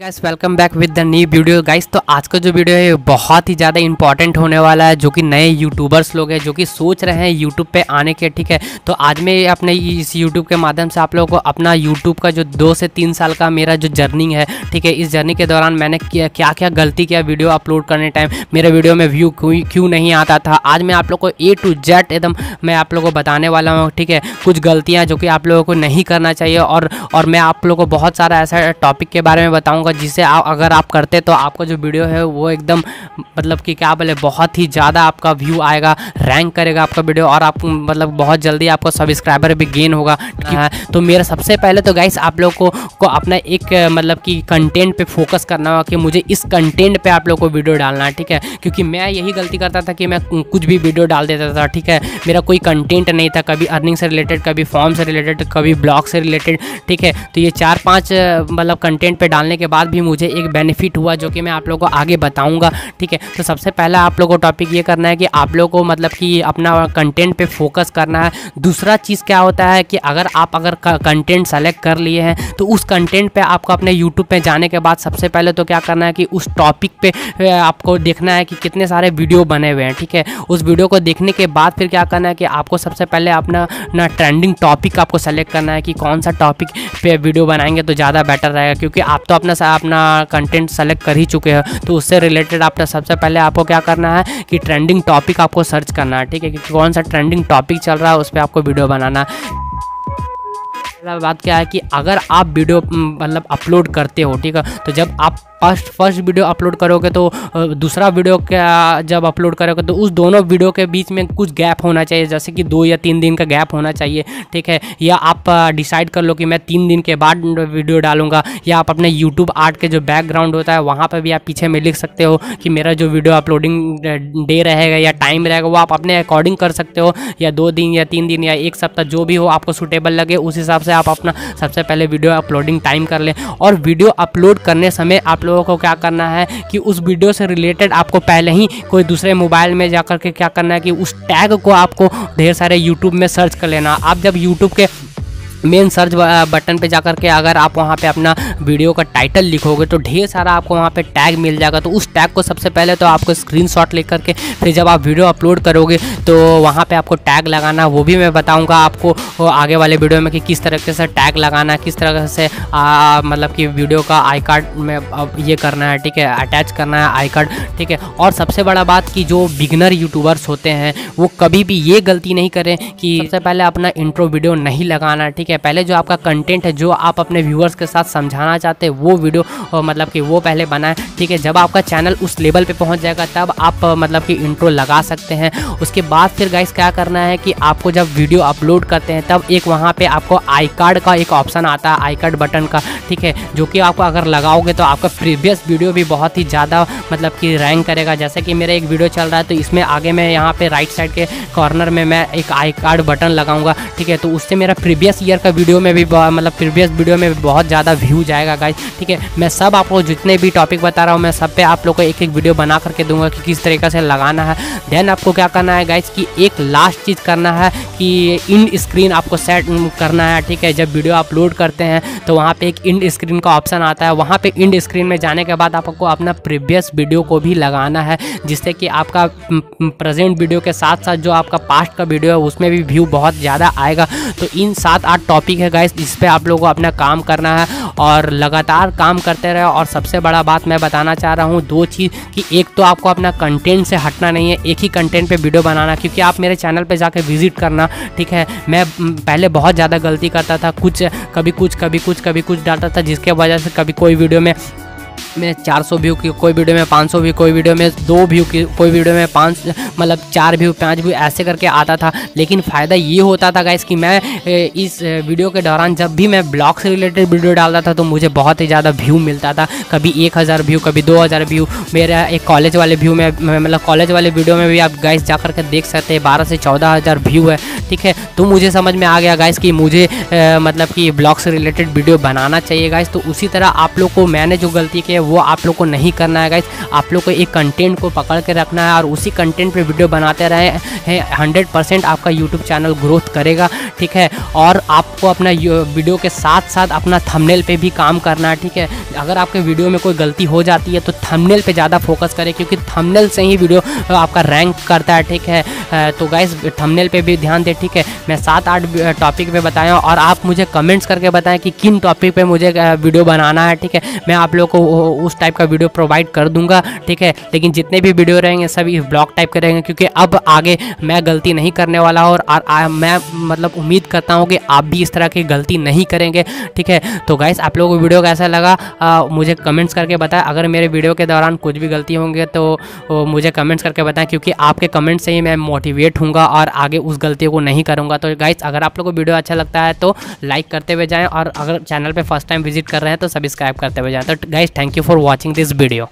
Guys welcome back with the new video guys तो आज का जो वीडियो है बहुत ही ज़्यादा इंपॉर्टेंट होने वाला है, जो कि नए यूट्यूबर्स लोग हैं, जो कि सोच रहे हैं यूट्यूब पे आने के, ठीक है? तो आज मैं अपने इस यूट्यूब के माध्यम से आप लोगों को अपना यूट्यूब का जो दो से तीन साल का मेरा जो जर्नी है, ठीक है? इस जर्नी के दौरान मैंने क्या क्या क्या गलती किया वीडियो अपलोड करने टाइम मेरे वीडियो में व्यू क्यों नहीं आता था? आज मैं आप लोग को ए टू जेड एकदम मैं आप लोग को बताने वाला हूँ, ठीक है? कुछ गलतियाँ जो कि आप लोगों को नहीं करना चाहिए और और मैं आप लोग को बहुत सारा ऐसा टॉपिक के बारे में बताऊँगा होगा जिसे आप अगर आप करते तो आपका जो वीडियो है वो एकदम मतलब कि क्या बोले बहुत ही ज़्यादा आपका व्यू आएगा रैंक करेगा आपका वीडियो और आप मतलब बहुत जल्दी आपको सब्सक्राइबर भी गेन होगा। तो मेरा सबसे पहले तो गाइस आप लोग को, को अपना एक मतलब कि कंटेंट पे फोकस करना होगा कि मुझे इस कंटेंट पे आप लोग को वीडियो डालना है ठीक है? क्योंकि मैं यही गलती करता था कि मैं कुछ भी वीडियो डाल देता था ठीक है? मेरा कोई कंटेंट नहीं था कभी अर्निंग से रिलेटेड कभी फॉर्म से रिलेटेड कभी ब्लॉग से रिलेटेड ठीक है? तो ये चार पाँच मतलब कंटेंट पे डालने के बाद भी मुझे एक बेनिफिट हुआ जो कि मैं आप लोगों को आगे बताऊँगा, ठीक है? तो सबसे पहला आप लोगों को टॉपिक ये करना है कि आप लोगों को मतलब कि अपना कंटेंट पे फोकस करना है। दूसरा चीज़ क्या होता है कि अगर आप अगर कंटेंट सेलेक्ट कर लिए हैं तो उस कंटेंट पे आपको अपने यूट्यूब पे जाने के बाद सबसे पहले तो क्या करना है कि उस टॉपिक पे आपको देखना है कि कितने सारे वीडियो बने हुए हैं, ठीक है? उस वीडियो को देखने के बाद फिर क्या करना है कि आपको सबसे पहले अपना, ना ट्रेंडिंग टॉपिक आपको सेलेक्ट करना है कि कौन सा टॉपिक पे वीडियो बनाएँगे तो ज़्यादा बेटर रहेगा, क्योंकि आप तो अपना अपना कंटेंट सेलेक्ट कर ही चुके हैं तो उससे रिलेटेड आपका सबसे पहले आपको क्या करना है कि ट्रेंडिंग टॉपिक आपको सर्च करना है, ठीक है? कि कौन सा ट्रेंडिंग टॉपिक चल रहा है, उस पर आपको वीडियो बनाना बात क्या है कि अगर आप वीडियो मतलब अपलोड करते हो, ठीक है? तो जब आप फ़र्स्ट फ़र्स्ट वीडियो अपलोड करोगे तो दूसरा वीडियो क्या जब अपलोड करोगे तो उस दोनों वीडियो के बीच में कुछ गैप होना चाहिए। जैसे कि दो या तीन दिन का गैप होना चाहिए, ठीक है? या आप डिसाइड कर लो कि मैं तीन दिन के बाद वीडियो डालूँगा, या आप अपने यूट्यूब आर्ट के जो बैकग्राउंड होता है, वहाँ पर भी आप पीछे में लिख सकते हो कि मेरा जो वीडियो अपलोडिंग डे रहेगा या टाइम रहेगा, वो आप अपने अकॉर्डिंग कर सकते हो। या दो दिन, या तीन दिन, या एक सप्ताह, जो भी हो आपको सूटेबल लगे, उस हिसाब से आप अपना सबसे पहले वीडियो अपलोडिंग टाइम कर लें। और वीडियो अपलोड करने समय आप लोगों को क्या करना है कि उस वीडियो से रिलेटेड आपको पहले ही कोई दूसरे मोबाइल में जा के क्या करना है कि उस टैग को आपको ढेर सारे यूट्यूब में सर्च कर लेना। आप जब यूट्यूब के मेन सर्च बटन पे जाकर के अगर आप वहाँ पे अपना वीडियो का टाइटल लिखोगे तो ढेर सारा आपको वहाँ पे टैग मिल जाएगा। तो उस टैग को सबसे पहले तो आपको स्क्रीनशॉट लेकर के, फिर जब आप वीडियो अपलोड करोगे तो वहाँ पे आपको टैग लगाना, वो भी मैं बताऊँगा आपको आगे वाले वीडियो में कि किस तरीके से टैग लगाना, किस तरह से मतलब कि वीडियो का आई कार्ड में ये करना है, ठीक है अटैच करना है आई कार्ड ठीक है। और सबसे बड़ा बात कि जो बिगनर यूट्यूबर्स होते हैं, वो कभी भी ये गलती नहीं करें कि सबसे पहले अपना इंट्रो वीडियो नहीं लगाना, ठीक ठीक है पहले जो आपका कंटेंट है, जो आप अपने व्यूअर्स के साथ समझाना चाहते हैं, वो वीडियो मतलब कि वो पहले बनाए, ठीक है? जब आपका चैनल उस लेवल पर पहुँच जाएगा, तब आप मतलब कि इंट्रो लगा सकते हैं। उसके बाद फिर गाइस क्या करना है कि आपको जब वीडियो अपलोड करते हैं, तब एक वहाँ पर आपको आई कार्ड का एक ऑप्शन आता है आई कार्ड बटन का, ठीक है? जो कि आपको अगर लगाओगे तो आपका प्रीवियस वीडियो भी बहुत ही ज़्यादा मतलब कि रैंक करेगा। जैसे कि मेरा एक वीडियो चल रहा है तो इसमें आगे मैं यहाँ पे राइट साइड के कॉर्नर में मैं एक आई कार्ड बटन लगाऊँगा, ठीक है? तो उससे मेरा प्रीवियस ईयर का वीडियो में भी मतलब प्रीवियस वीडियो में भी बहुत ज़्यादा व्यू जाएगा गाइज़ ठीक है? मैं सब आपको जितने भी टॉपिक बता रहा हूँ, मैं सब पे आप लोग को एक एक वीडियो बना करके दूँगा कि किस तरीके से लगाना है. देन आपको क्या करना है गाइज़ कि एक लास्ट चीज़ करना है कि इन स्क्रीन आपको सेट करना है, ठीक है? जब वीडियो अपलोड करते हैं तो वहाँ पर एक इंड स्क्रीन का ऑप्शन आता है. वहाँ पर इंड स्क्रीन में जाने के बाद आपको अपना प्रीवियस वीडियो को भी लगाना है, जिससे कि आपका प्रेजेंट वीडियो के साथ साथ जो आपका पास्ट का वीडियो है, उसमें भी व्यू बहुत ज़्यादा आएगा. तो इन सात आठ टॉपिक है गाइस जिस पे आप लोगों को अपना काम करना है और लगातार काम करते रहे। और सबसे बड़ा बात मैं बताना चाह रहा हूँ, दो चीज़ कि एक तो आपको अपना कंटेंट से हटना नहीं है, एक ही कंटेंट पे वीडियो बनाना, क्योंकि आप मेरे चैनल पे जाके विज़िट करना, ठीक है? मैं पहले बहुत ज़्यादा गलती करता था, कुछ कभी कुछ कभी कुछ कभी कुछ डालता था, जिसके वजह से कभी कोई वीडियो में में 400 व्यू की कोई वीडियो में 500 व्यू कोई वीडियो में, दो व्यू की कोई वीडियो में, पाँच मतलब चार व्यू पाँच व्यू ऐसे करके आता था। लेकिन फ़ायदा ये होता था गाइस कि मैं इस वीडियो के दौरान जब भी मैं ब्लॉग से रिलेटेड वीडियो डालता था तो मुझे बहुत ही ज़्यादा व्यू मिलता था। कभी एक हज़ार व्यू कभी दो हज़ार व्यू मेरा एक कॉलेज वाले व्यू में मतलब कॉलेज वाले वीडियो में भी आप गाइस जा करके देख सकते हैं, बारह से चौदह हज़ार व्यू है। ठीक है? तो मुझे समझ में आ गया गाइस कि मुझे मतलब कि ब्लॉग से रिलेटेड वीडियो बनाना चाहिए गाइस तो उसी तरह आप लोग को मैंने जो गलती की वो आप लोग को नहीं करना है गाइस आप लोग को एक कंटेंट को पकड़ के रखना है और उसी कंटेंट पे वीडियो बनाते रहे, हैं. हंड्रेड परसेंट आपका यूट्यूब चैनल ग्रोथ करेगा, ठीक है? और आपको अपना वीडियो के साथ साथ अपना थंबनेल पे भी काम करना है, ठीक है? अगर आपके वीडियो में कोई गलती हो जाती है तो थंबनेल पे ज़्यादा फोकस करें, क्योंकि थंबनेल से ही वीडियो आपका रैंक करता है, ठीक है? तो गाइस थंबनेल पे भी ध्यान दें, ठीक है? मैं सात आठ टॉपिक पे बताया और आप मुझे कमेंट्स करके बताएँ कि किन टॉपिक पे मुझे वीडियो बनाना है, ठीक है? मैं आप लोग को उस टाइप का वीडियो प्रोवाइड कर दूँगा ठीक है? लेकिन जितने भी वीडियो रहेंगे सभी ब्लॉग टाइप के रहेंगे क्योंकि अब आगे मैं गलती नहीं करने वाला और आ, आ, मैं मतलब उम्मीद करता हूँ कि आप भी इस तरह की गलती नहीं करेंगे ठीक है? तो गाइस आप लोगों को वीडियो कैसा लगा? आ, मुझे कमेंट्स करके बताएँ। अगर मेरे वीडियो के दौरान कुछ भी गलती होंगे तो मुझे कमेंट्स करके बताएँ क्योंकि आपके कमेंट से ही मैं मोटिवेट हूँ और आगे उस गलतियों को नहीं करूँगा। तो गाइस अगर आप लोग को वीडियो अच्छा लगता है तो लाइक करते हुए जाएँ और अगर चैनल पर फ़र्स्ट टाइम विज़िट कर रहे हैं तो सब्सक्राइब करते हुए जाएँ। तो guys thank you for watching this video